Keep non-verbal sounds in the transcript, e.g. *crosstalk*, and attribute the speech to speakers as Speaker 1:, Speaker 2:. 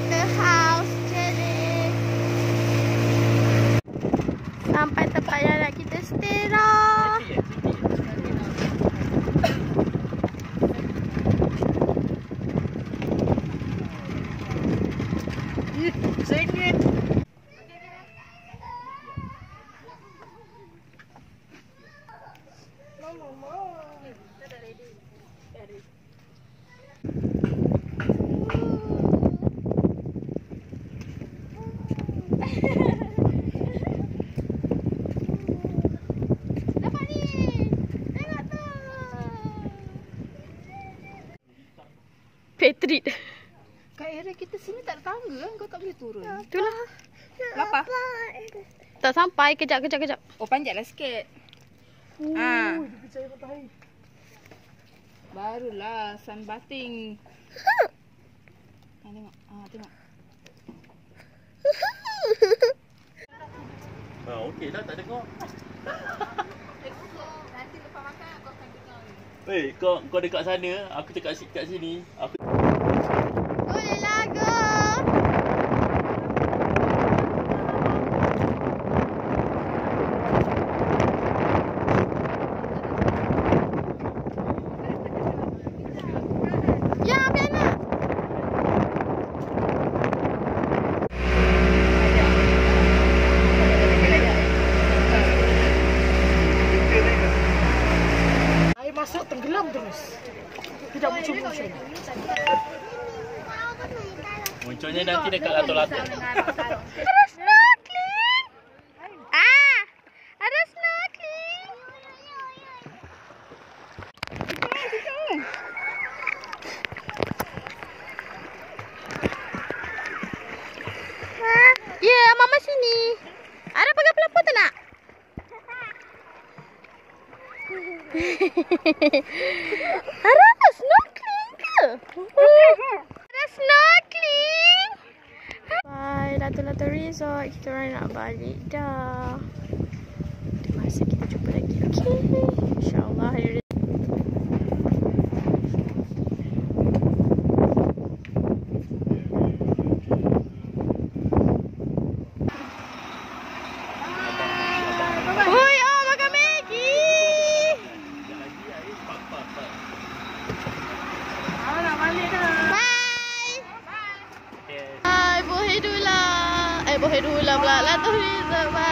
Speaker 1: in the house today. Sampai tempat yang nak kita stay lah.
Speaker 2: Sengit.
Speaker 1: Mama, mama. Dah ready. Dah ready. Patriot.
Speaker 2: Kat area kita sini tak ada tangga kan? Kau tak boleh turun.
Speaker 1: Itulah.
Speaker 2: Lapar?
Speaker 1: Tak sampai. Kejap, kejap, kejap.
Speaker 2: Oh, panjatlah sikit. Ah. Barulah sunbathing. Ha, tengok. Ah, tengok.
Speaker 3: Ha, dengar.
Speaker 2: Nanti lepas makan kau akan dengar.
Speaker 3: Weh, kau kau dekat sana, aku si- kat sini. Aku
Speaker 4: tenggelam terus. Tidak muncul-muncul.
Speaker 3: munculnya nanti dekat lato-lato.
Speaker 1: Ada snorkeling. Ah, ada snorkeling. Ah, Ya, yeah, mama sini. Ada pakai pelapor tak nak? *laughs* Ada snorkeling ke? *laughs* Ada snorkeling. Bye, Lato-Lato Resort. Kita orang nak balik dah. Masa kita jumpa lagi. Okay. InsyaAllah boleh dulu lah la lah tu ni sebab